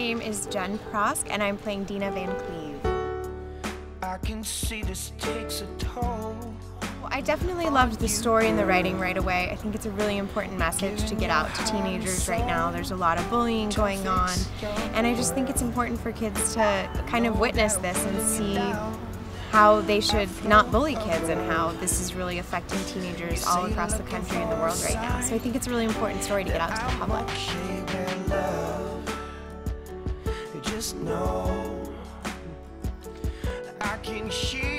name is Jenn Proske, and I'm playing Dina Van Cleve. I can see this takes a toll. I definitely loved the story and the writing right away. I think it's a really important message to get out to teenagers right now. There's a lot of bullying going on, and I just think it's important for kids to kind of witness this and see how they should not bully kids and how this is really affecting teenagers all across the country and the world right now. So I think it's a really important story to get out to the public. Just know I can hear